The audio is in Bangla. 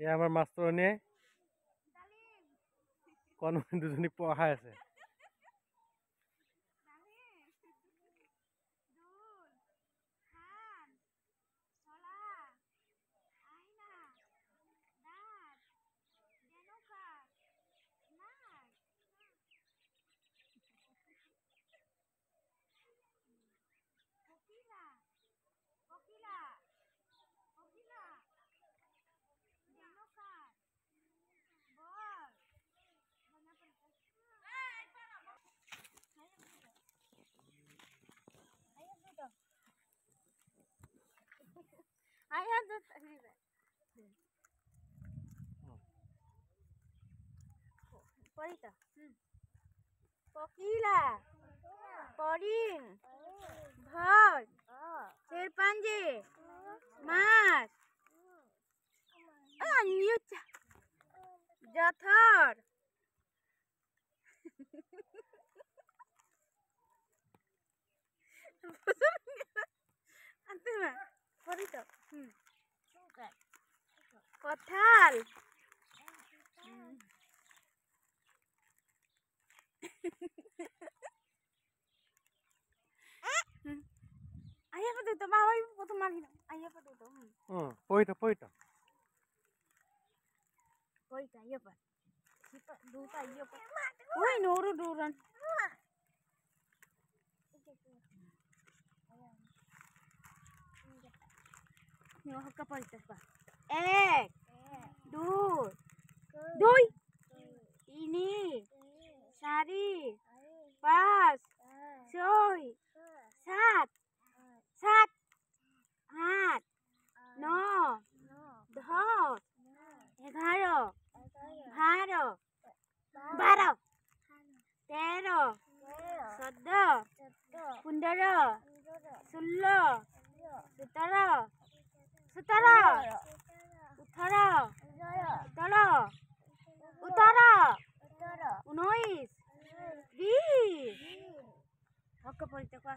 এ আমাৰ মাষ্টৰণীয়ে কণমানি দুজনীক পঢ়াই আছে। I have this. পরিতা কোকিলা পরিং ভজ শিরপাঞ্জি মাছ জথর পরিতা হুম কঁঠাল আইয়া পা তো বাবা প্রথম মারি না আইয়া পা তো হুম অঁ পঢ়ি থাক পঢ়ি থাক হকা এক দুই দুই তিনি চারি পাঁচ ছয় সাত সাত আট ন দহ এঘাৰ বাৰ বাৰ তেৰ চৈধ্য পোন্ধৰ ষোল্ল সোতৰ সোতৰ ওঠৰ সোতৰ ওঠৰ ঊনৈছ বিছ হক পৰিতে কোৱা